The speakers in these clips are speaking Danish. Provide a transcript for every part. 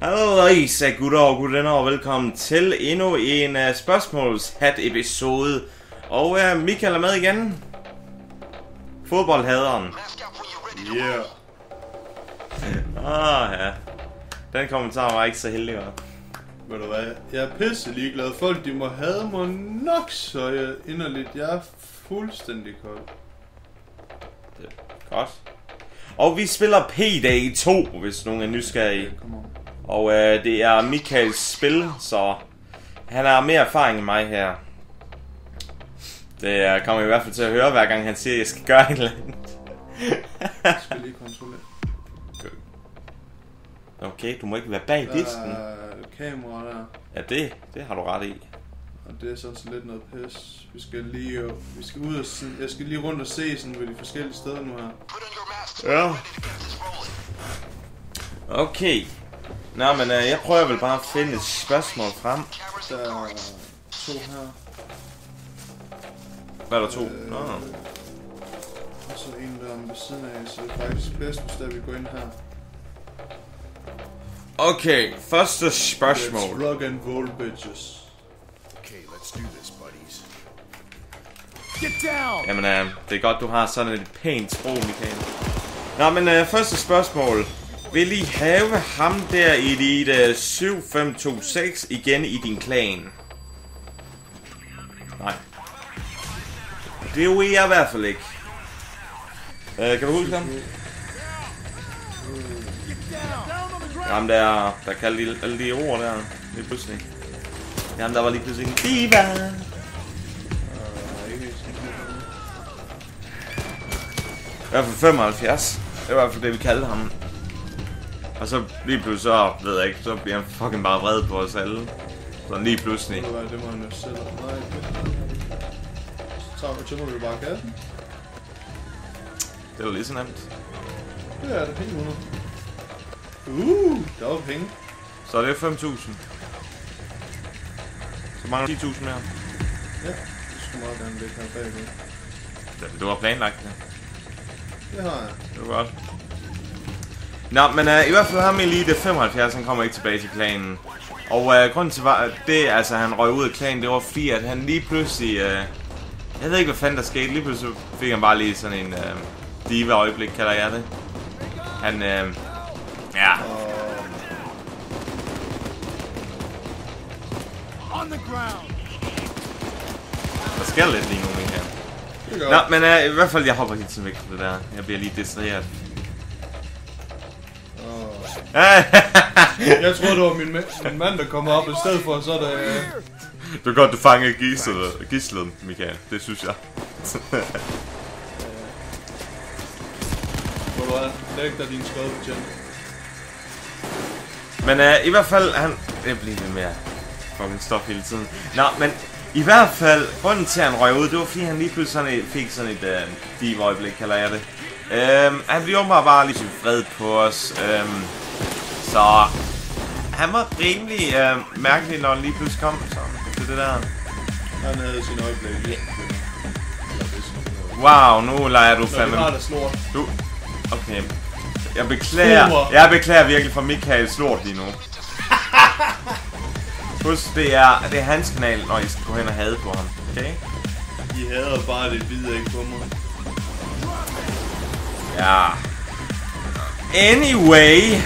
Hallo, Isa, gutter og og velkommen til endnu en uh, spørgsmålshat episode. Og uh, Michael er med igen. Fodboldhaderen. Yeah. Ah ja. Den kommentar var ikke så heldig, hva'? Ved du hvad? Jeg er pisse ligeglad. Folk de må have mig nok, så jeg inderligt. Jeg er fuldstændig kold. Godt. Og vi spiller P-Day 2, hvis nogen er nysgerrige. On. Og uh, det er Michaels spil, så han har mere erfaring end mig her. Det uh, kommer I hvert fald til at høre, hver gang han siger, at jeg skal gøre et eller andet. Jeg skal lige kontrollere. Okay, du må ikke være bag disken. Der er kamera der. Ja, det, det har du ret i. Og det er sådan så lidt noget pis. Vi skal lige, øh, vi skal ud og sådan, jeg skal lige rundt og se sådan ved de forskellige steder nu her. Ja. Okay. Nå, men uh, jeg prøver vel bare at finde et spørgsmål frem. Der er to her. Hvad er der to? Nå. Og så en der om ved siden af, så det er faktisk bedst, hvis der vi går ind her. Okay, første spørgsmål. Let's rock and roll, bitches. Okay, let's do this, buddies. Get down! Jamen, uh, det er godt, du har sådan et pænt sprog, Michael. Nå, men uh, første spørgsmål. Vil I have ham der i dit uh, 7526 igen i din klan? Nej. Det vil jeg i hvert fald ikke. Uh, kan du huske ham? Ham der, der kaldte de, alle de ord der, lige pludselig. Det er ham, der var lige pludselig en diva. I hvert fald 75. Det var i hvert fald det, vi kaldte ham. Og så lige pludselig, så ved jeg ikke, så bliver han fucking bare vred på os alle. Så lige pludselig. Du hvad, det må han jo selv. Nej, det... Så tager vi, tømmer vi bare kassen. Det var lige så nemt. Det er det, penge 100. Uh, der var penge. Så er det 5.000. Så mangler 10.000 mere. Ja, det skulle meget gerne ligge her bagved. Det- Du har planlagt det. Det har jeg. Det var godt. Nå, men uh, i hvert fald ham Elite 75, han kommer ikke tilbage til klanen. Og uh, grunden til var, det, altså han røg ud af klanen, det var fordi, at han lige pludselig... Uh, jeg ved ikke, hvad fanden der skete. Lige pludselig fik han bare lige sådan en uh, diva-øjeblik, kalder jeg det. Han, uh, ja, On the ground! der sker lidt lige nu, Michael. det gør Nå, men uh, i hvert fald, jeg hopper helt væk fra det der. Jeg bliver lige distraheret. Jeg troede, det var min, min mand, der kom op. I stedet for, så er det... øh, det er godt, du fangede gislet, gislet, Michael. Det synes jeg. Hvor du er. Læg dig din skød, betjent. Men uh, i hvert fald, han... Jeg bliver ved med at fucking stoppe hele tiden. Nå, men i hvert fald, grunden til at han røg ud, det var fordi han lige pludselig sådan et, fik sådan et uh, div øjeblik, kalder jeg det. Um, han blev åbenbart bare lige vred på os. Um, så han var rimelig uh, mærkelig, når han lige pludselig kom så, til det der. Han havde sin øjeblik. Wow, nu leger du fandme... slort. Du... Okay. Jeg beklager, jeg beklager virkelig for Michaels lort lige nu. Husk, det er, det er hans kanal, når I skal gå hen og hade på ham. Okay? De hader bare det hvide ikke på mig. Ja. Anyway.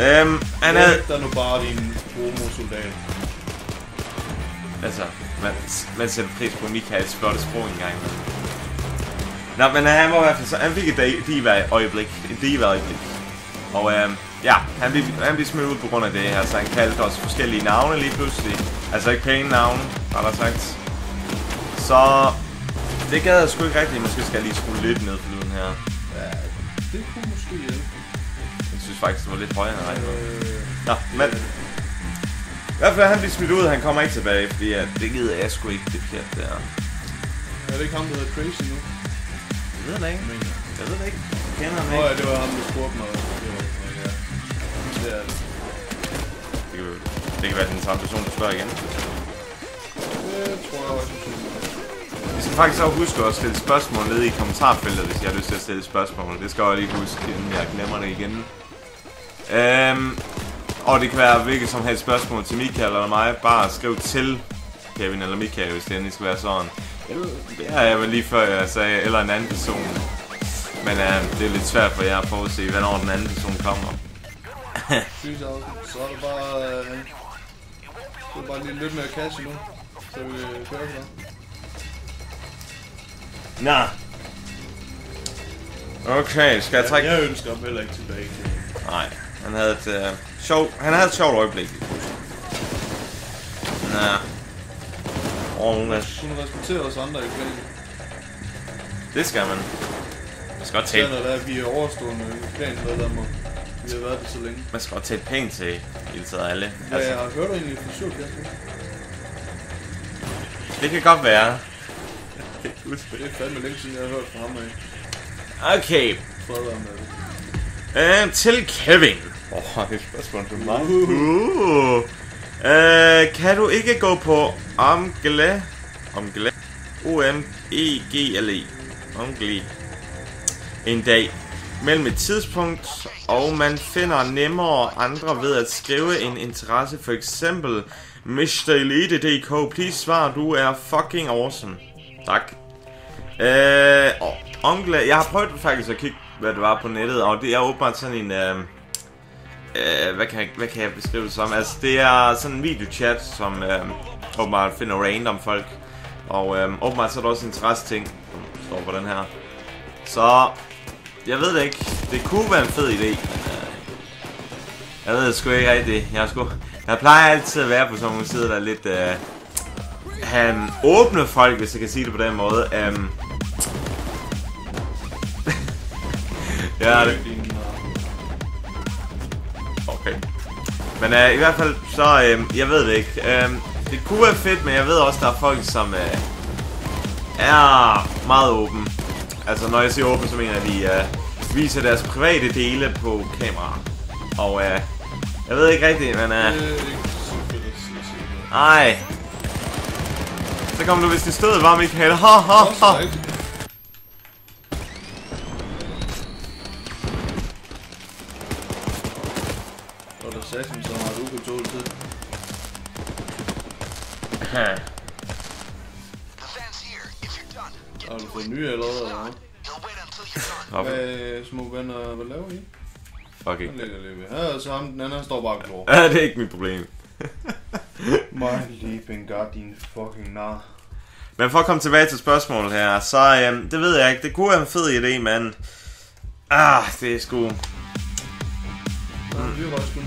Øhm, han havde... Dig nu bare din homosoldat. Altså, man, man sætter pris på Michaels flotte sprog engang. Nå, men han var i hvert fald så... Han fik et di- diva-øjeblik. Et diva-øjeblik. Og øhm, ja, han blev, han blev smidt ud på grund af det her, så han kaldte os forskellige navne lige pludselig. Altså ikke pæne navne, har der sagt. Så det gad jeg sgu ikke rigtigt. Måske skal jeg lige skrue lidt ned på lyden her. Ja, det kunne måske hjælpe. Jeg synes faktisk, det var lidt højere end. Øh, Nå, men... I hvert fald, han bliver smidt ud, han kommer ikke tilbage, fordi at det gider jeg sgu ikke, det pjat der. er det ikke ham, der hedder Crazy nu? Jeg ved det ikke. Jeg ved det ikke. Jeg kender ham Nå ikke. ja, det var ham, der spurgte mig. Det var, ja. Det er det. Det kan, det kan være den samme person, der spørger igen. Det tror jeg også. Vi skal faktisk også huske at stille spørgsmål nede i kommentarfeltet, hvis jeg har lyst til at stille spørgsmål. Det skal jeg lige huske, inden jeg glemmer det igen. Øhm, Og det kan være hvilket som helst spørgsmål til Michael eller mig. Bare skriv til Kevin eller Michael, hvis det endelig skal være sådan. Eller, ja, jeg var lige før jeg sagde, eller en anden person. Men uh, det er lidt svært for jer at forudse, hvornår den anden person kommer. Så er det bare... Øh, det er bare lige lidt mere cash nu. Så vi kører så. Nå. Okay, skal jeg trække... Jeg ønsker ham heller ikke tilbage til. Nej, han havde et øh, sjov, han havde et sjovt øjeblik. Nå. Og hun er, Kunne respektere os andre i planen. det skal man. Man skal godt Selvom der er, vi er overstående planmedlemmer. Vi har været det så længe. man skal godt tage pænt til hele tiden alle. Hvad Altså, jeg har hørt egentlig fra 77? det kan godt være. Det er fandme længe siden, jeg har hørt fra ham af. Okay, Fred være med det. øh, til Kevin. Åh, oh, det er et spørgsmål til mig. Uh. Uh. Kan du ikke gå på Omgle... Omgle... O-M-E-G-L-E. Omgle. En dag. Mellem et tidspunkt, og man finder nemmere andre ved at skrive en interesse. For eksempel, Mr. Elite.dk. Please svar, du er fucking awesome. Tak. Øh, og Omgle... Jeg har prøvet faktisk at kigge, hvad det var på nettet, og det er åbenbart sådan en... Øh, øh, hvad, kan jeg, hvad kan jeg beskrive det som? Altså, det er sådan en videochat, som øh, åbenbart finder random folk. Og øh, åbenbart så er der også interesse ting, som står på den her. Så, jeg ved det ikke. Det kunne være en fed idé, men øh, jeg ved det sgu ikke rigtigt. Jeg, sgu, jeg plejer altid at være på sådan nogle sider, der er lidt... Øh, han åbne folk, hvis jeg kan sige det på den måde. Um, ja, det, Men uh, i hvert fald, så, uh, jeg ved det ikke. Uh, det kunne være fedt, men jeg ved også, der er folk, som uh, er meget åben. Altså, når jeg siger åben, så mener jeg, at de uh, viser deres private dele på kamera. Og uh, jeg ved ikke rigtigt, men... noget. ej. Så kom du, hvis det stod var Michael. Ha, ha, ha. Get Har du fået nye allerede, eller hvad? Okay. Hvad, små venner, hvad laver I? Okay. Han ligger lige ved her, og så ham, den anden han står bare og glor. Ja, det er ikke mit problem. My lieben god, din fucking nar. Men for at komme tilbage til spørgsmålet her, så øhm, det ved jeg ikke. Det kunne være en fed idé, men... Ah, det er sgu... Kun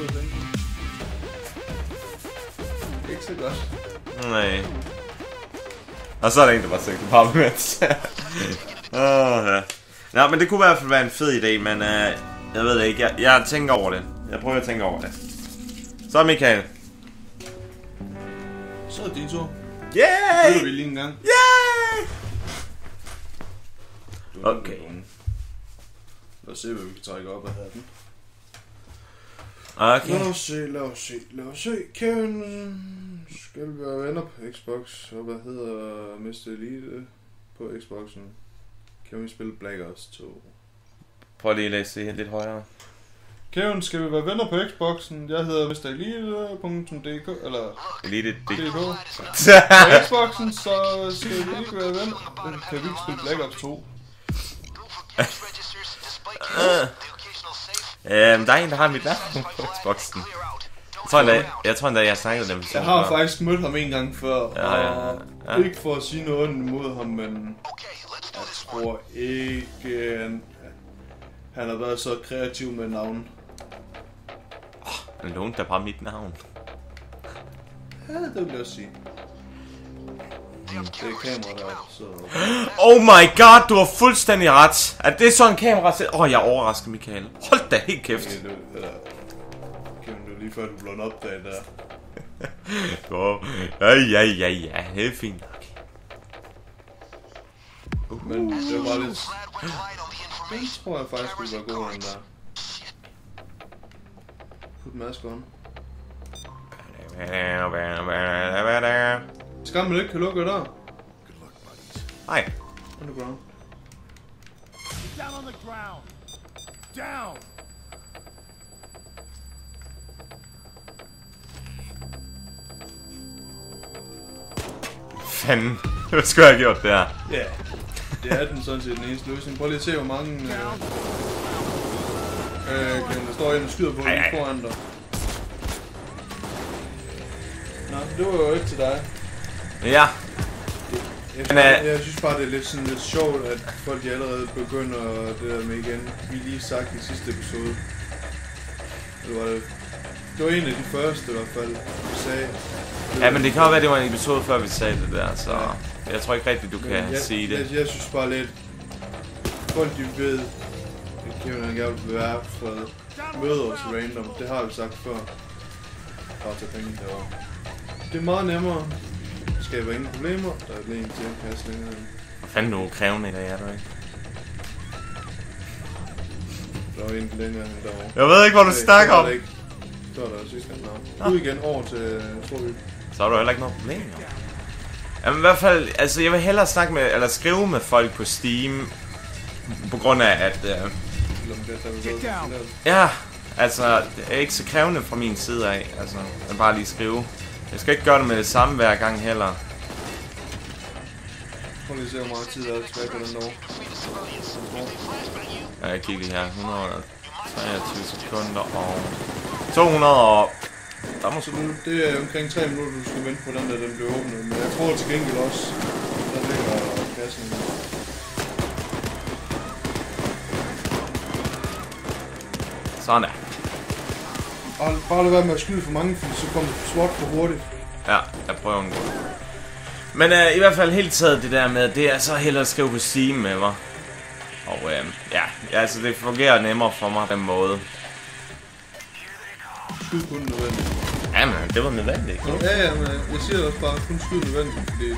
ud af tænke. Ikke så godt. Nej. Og så er der en, der bare søgte på mens. Åh, ja. Nå, men det kunne i hvert fald være en fed idé, men øh, jeg ved det ikke. Jeg, jeg tænker over det. Jeg prøver at tænke over det. Så Michael. Så er det din tur. Yay! Det vi lige en gang. Yay! Okay. Lad os se, hvad vi kan trække op af hatten. Okay. Lad os se, lad os se, lad os se. Kevin skal vi være venner på Xbox, og hvad hedder Mr. Elite på Xboxen? Kan vi spille Black Ops 2? Prøv lige at læse det lidt højere. Kevin, skal vi være venner på Xboxen? Jeg hedder Mr. Elite.dk, eller Elite DK. dig. På Xboxen, så skal vi ikke være venner. Kan vi ikke spille Black Ops 2? These registers display kills. The occasional safe. Øhm, der er en, der har mit navn på Xboxen. Jeg tror endda, jeg, tror endda, jeg snakkede dem. Jeg har faktisk mødt ham en gang før, Ja, ja, ja. og ikke for at sige noget imod ham, men jeg tror ikke, han, han har været så kreativ med navn. Han lånte da bare mit navn. Ja, det vil jeg sige. Det er kamera der, så... Oh my god, du har fuldstændig ret. Er det sådan en kamera? Åh, oh, jeg er overrasket, Michael. Hold da helt kæft. Okay, det lige før, du blev opdaget der. Oh, ja, ja, ja, ja. Det er fint. Men det var bare lidt... Glad went light on the Den information. tror jeg faktisk ville være god, den der. Put mask on. Skam, man ikke kan lukke der. Good luck, buddies. Hej. Underground. Down on the ground. Down. Fanden? Hvad skulle jeg have gjort der? Ja, det er den sådan set den eneste løsning. Prøv lige at se, hvor mange... Øh, øh, kan der står en og skyder på lige foran dig. Nå, det var jo ikke til dig. Ja, Jeg, Men, Men, øh, jeg synes bare, det er lidt, sådan lidt sjovt, at folk de allerede begynder det der med igen. Vi lige sagt i sidste episode. Det var, det, det var en af de første i hvert fald, vi sagde. ja men det kan jo være, det var en episode før vi sagde det der, så jeg tror ikke rigtigt, du kan jeg, sige det. Jeg, jeg synes bare lidt, folk de ved, at Kevin han gerne vil være fred. Møder os random, det har vi sagt før. Bare tage penge derovre. Det er meget nemmere. Skaber ingen problemer. Der er en til at kaste længere. hen. Hvor fanden du er krævende i dag, er du ikke? Der er en længere hen derovre. Jeg ved ikke, hvad du snakker det om. Så er der sidste gang navn. Ud igen over til, tror vi... Så er der heller ikke noget problem, jo. Jamen i hvert fald, altså jeg vil hellere snakke med, eller skrive med folk på Steam, på grund af at, øh, er ja, altså det er ikke så krævende fra min side af, altså jeg bare lige skrive. Jeg skal ikke gøre det med det samme hver gang heller. Prøv lige at se, hvor meget tid der er tilbage på den derovre. Ja, Jeg kigger lige her, 123 sekunder og 200 og... Der er måske... Så det er omkring 3 minutter, du skal vente på den der, den bliver åbnet. Men jeg tror til gengæld også, der ligger kassen. Sådan der. Bare, bare lad være med at skyde for mange, fordi så kommer SWAT for hurtigt. Ja, jeg prøver en god. Men øh, i hvert fald helt taget det der med, det er så hellere at skrive på Steam med mig. Og øh, ja, altså det fungerer nemmere for mig den måde. Skyd kun nødvendigt. Jamen, det var nødvendigt. ikke? Ja, ja, men jeg siger også bare, kun skyd nødvendigt, fordi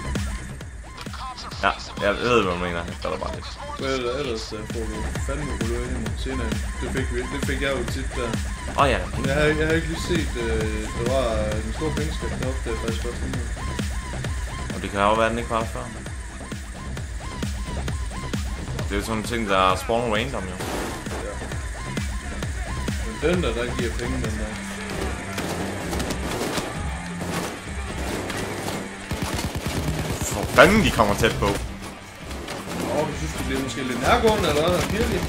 Ja, jeg ved, hvad du mener. Jeg står bare lidt. for ellers, ellers øh, får du fandme rullet ind senere. Det fik, vi, det fik jeg jo tit der. Åh oh, ja, jeg har, jeg har ikke lige set, øh, der var en stor pengeskab deroppe, det er faktisk først nu. og det kan jo være, at den ikke var før. Det er jo sådan nogle ting, der spawner random jo. Ja. Men den der, der giver penge, den der. For fanden, de kommer tæt på. Åh, du synes, det bliver måske lidt nærgående, eller hvad? Virkelig?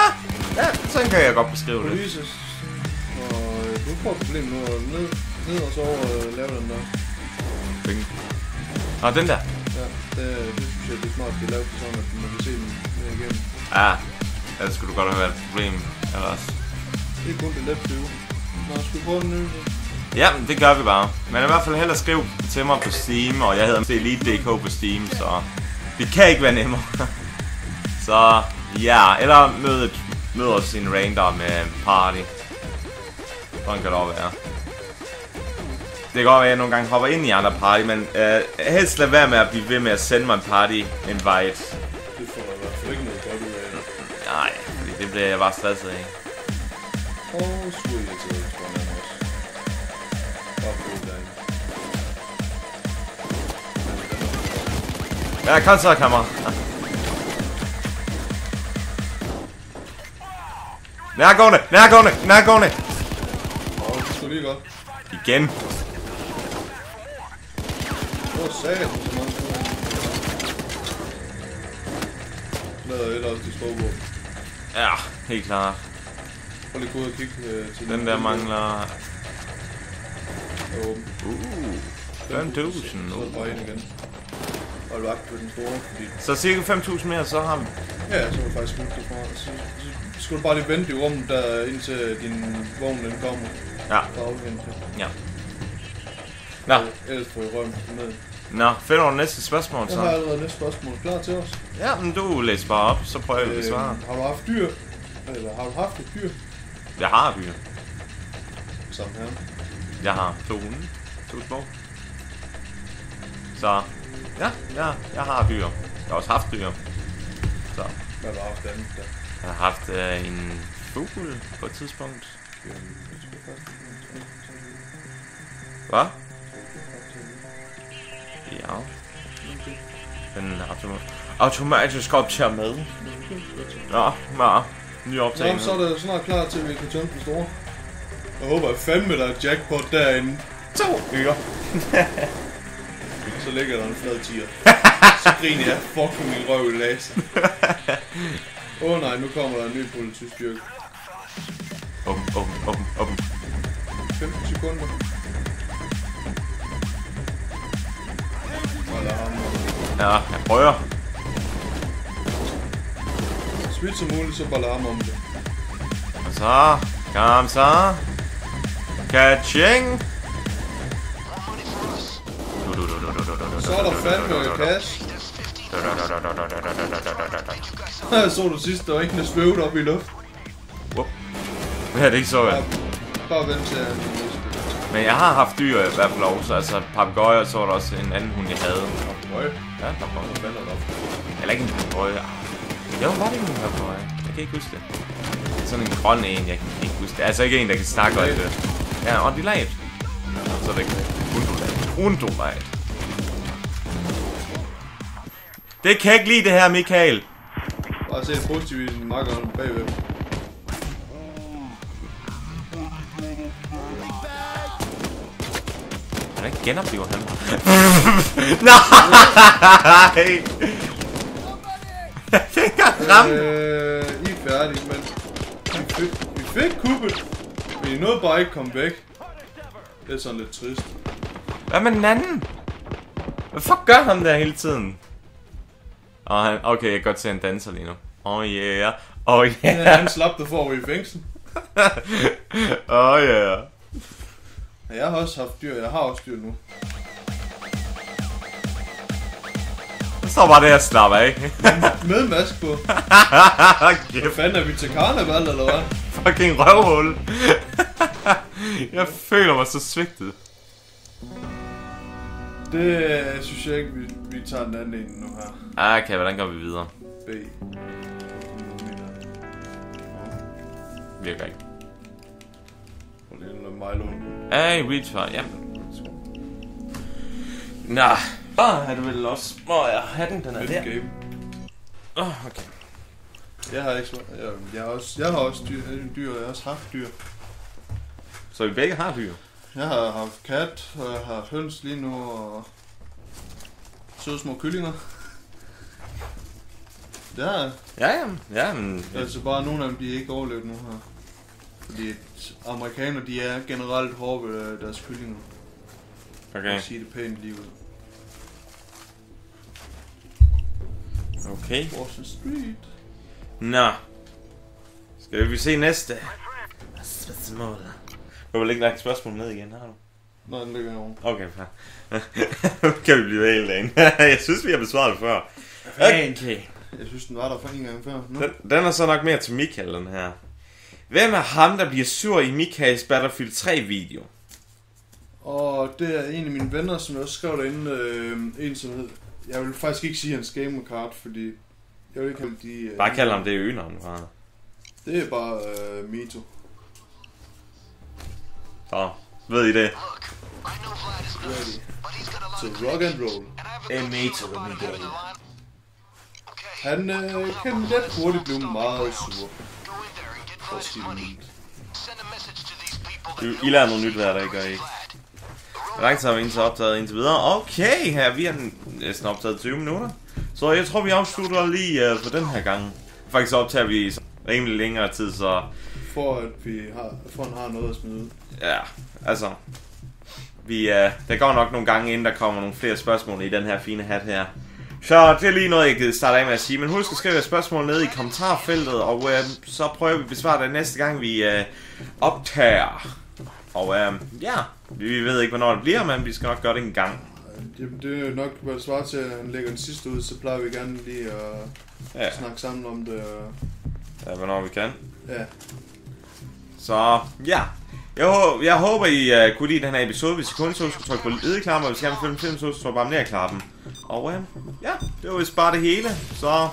Ah, ja, sådan kan jeg godt beskrive det. Police. Og øh, du får et problem nu, og ned, ned og så over øh, lave den der. Penge. Nå, den der. Ja, det, det synes jeg, det er smart, at de laver det sådan, at man kan se den igennem. Ja, ellers skulle du godt have været et problem. Ellers. Det er kun det let flyve. Nå, skal vi prøve den nu? Ja, det gør vi bare. Men i hvert fald hellere skriv til mig på Steam, og jeg hedder Elite.dk på Steam, så det kan ikke være nemmere. så ja, eller mød, mød os i en random med party. Sådan kan det også være. Det kan godt være, at jeg nogle gange hopper ind i andre party, men øh, helst lad være med at blive ved med at sende mig en party invite. Det får i hvert fald ikke noget godt ud af. Nej, det bliver jeg bare stresset af. Og sur irriteret, Ja, kom så, kammer. Nærgående, nærgående, nærgående. Åh, det skulle lige godt. Igen. Hvor sagde jeg så mange? Lader et også de store. Ja, helt klart. Prøv lige gå ud og kigge øh, til Den der mangler... er. Uh, 5.000 Så er nu. bare igen. Og vagt på den store, fordi... Så cirka 5.000 mere, så har vi... Ja, så er det faktisk smukt derfra. Så, så skal du bare lige vente i rummet, der, indtil din vogn den kommer. Ja, afhængig. ja. Nå, Ellers får I røven med. nå, finder du næste spørgsmål Jeg har så? allerede næste spørgsmål klar til os. Ja, men du læser bare op, så prøver jeg at svare. har du haft dyr? Eller har du haft et dyr? Jeg har dyr. Sammen her. Jeg har to hunde. To små. Så, ja, ja, jeg har dyr. Jeg har også haft dyr. Så, Hvad haft andet der? jeg har haft øh, en fugl på et tidspunkt. Hvad? Ja. Den automa- automatisk optager med. Nå, ja. Ny Nå, optagning. så er det snart klar til, at vi kan tømme den store. Jeg håber fandme, der er jackpot derinde. to ører. Så ligger der en flad tiger. Så griner jeg fucking min røv i laser. Åh oh, nej, nu kommer der en ny politistyrke. Åben, åben, åben, åben. 15 sekunder. Ja, jeg prøver. så vidt som muligt, så bare lad ham om det. Og så, kom så. Catching. Så er der fandme cash. så du sidst, der var en, der svævede op i luft. Ja, det er ikke så vel. bare vent til. Men jeg har haft dyr i hvert fald også. Altså papegøjer, så var der også en anden hund, jeg havde. Røg. Ja, papegøjer. Hvad er der op? Eller ikke en papegøje. Jo, var det ikke en papegøje? Jeg kan ikke huske det. Sådan en grøn en, jeg kan ikke huske det. Altså ikke en, der kan snakke og alt det. Ja, ondulat. Så er det ikke undulat. Undulat. Det kan jeg ikke lide det her, Michael. Bare se det positive i makkeren bagved. Hvordan genoplever han mig? Nej! Jeg kan ramme den. Øh, I er færdige, men vi fik, vi fik kuppet, men I nåede bare ikke komme væk. Det er sådan lidt trist. Hvad med den anden? Hvad fuck gør han der hele tiden? Og han, okay, jeg kan godt se, han danser lige nu. Oh yeah. Oh Ja, yeah. han slap det for at i fængsel. oh yeah. Ja, Jeg har også haft dyr, jeg har også dyr nu. Så var det at slappe af. Med mask på. Hvad fanden er vi til karneval, eller hvad? fucking røvhul. jeg føler mig så svigtet. Det synes jeg ikke, vi, vi tager den anden en nu her. Ah, okay, hvordan går vi videre? B. Virker ikke. Prøv lige mig låne. Hey, reach for, ja. Nå. Så er det vel også... Åh, oh, ja, hatten, den er der. game. Åh, okay. Jeg har ikke svar- jeg, jeg, har også, jeg har også dyr, øh, dyr, jeg har også haft dyr. Så vi begge har dyr? Jeg har haft kat, og jeg har høns lige nu, og søde små kyllinger. Det har jeg. Ja, ja. Ja, men... Altså bare nogle af dem, de er ikke overlevet nu her. Fordi amerikanere, de er generelt hårde ved øh, deres kyllinger. Okay. Jeg sige det pænt lige ud. Okay. Washington Street. Nå. Skal vi se næste? Spørgsmål. Du vel ikke lagt spørgsmål ned igen, har du? Nå, den ligger herovre. Okay, fair. Nu kan vi blive hele dagen. jeg synes, vi har besvaret det før. Okay. Jeg synes, den var der for en gang før. Nu. Den, den er så nok mere til Michael, den her. Hvem er ham, der bliver sur i Michaels Battlefield 3 video? Og det er en af mine venner, som jeg også skrev derinde. Øh, en, som hed... Jeg vil faktisk ikke sige hans gamercard, fordi... Jeg vil ikke kalde de... Øh, Bare kald ham det øgenavn, du har. Det er bare øh, Mito. Så, ved I det? Ready. Så rock and roll. Emito, Michael. Han øh, kan let hurtigt blive meget sur. For at mildt. I, I lærer noget nyt hver dag, gør I ikke? Tid har vi indtil optaget indtil videre? Okay, her vi har næsten optaget 20 minutter. Så jeg tror, vi afslutter lige uh, for den her gang. Faktisk optager vi rimelig længere tid, så For at vi har, for han har noget at smide ud. ja, altså... Vi, uh, der går nok nogle gange, inden der kommer nogle flere spørgsmål i den her fine hat her. Så det er lige noget, jeg kan starte af med at sige. Men husk at skrive spørgsmål ned i kommentarfeltet, og uh, så prøver vi at besvare det næste gang, vi uh, optager. Og uh, ja, vi ved ikke, hvornår det bliver, men vi skal nok gøre det en gang. Jamen, det er nok bare svar til, at han lægger den sidste ud, så plejer vi gerne lige at Ja, snakke sammen om det. Ja hvornår vi kan. ja, Så ja, jeg, hå- jeg håber, I uh, kunne lide den her episode. Hvis I kun så, skulle trykke på og Hvis I gerne vil følge film, så skulle bare ned den. Og uh, ja, det var vist bare det hele. Så